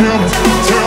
Tell me, tell me.